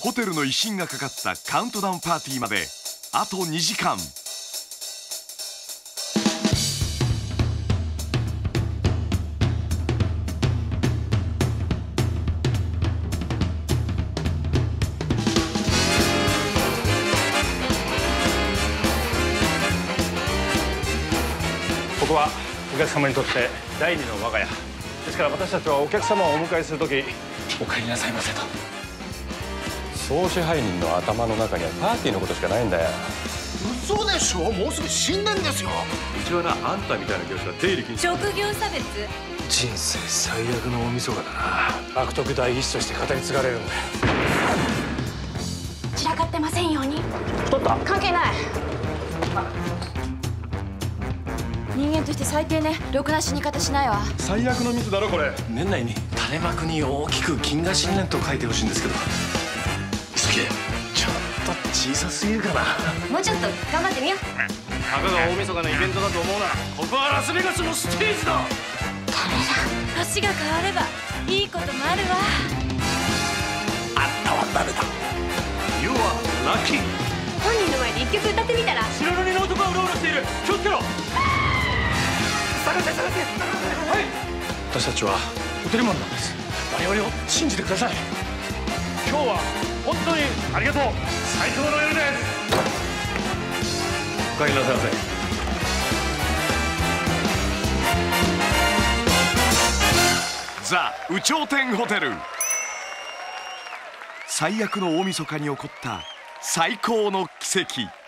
ホテルの威信がかかったカウントダウンパーティーまであと2時間。ここはお客様にとって第二の我が家。ですから私たちはお客様をお迎えする時お帰りなさいませと。総支配人の頭の中にはパーティーのことしかないんだよ。嘘でしょ？もうすぐ新年ですよ。うちはなあんたみたいな業者は出入り禁止。職業差別？人生最悪の大晦日だな。悪徳代議士として語り継がれるんだよ。散らかってませんように。太った。関係ない。人間として最低ね。ろくな死に方しないわ。最悪のミスだろこれ。年内に。垂れ幕に大きく金河新年と書いてほしいんですけどちょっと小さすぎるかな。もうちょっと頑張ってみよう。たかが大晦日のイベントだと思うな。らここはラスベガスのステージだ。年が変わればいいこともあるわ。あんたは誰だ？You are lucky 本人の前で一曲歌ってみたら。白塗りの男がうろうろしている。気をつけろ。探せ探せ探せ。はい。私たちはホテルマンなんです。我々を信じてください。今日は本当にありがとう。最高の夜です。お帰りなさいませザ・有頂天ホテル。最悪の大晦日に起こった最高の奇跡。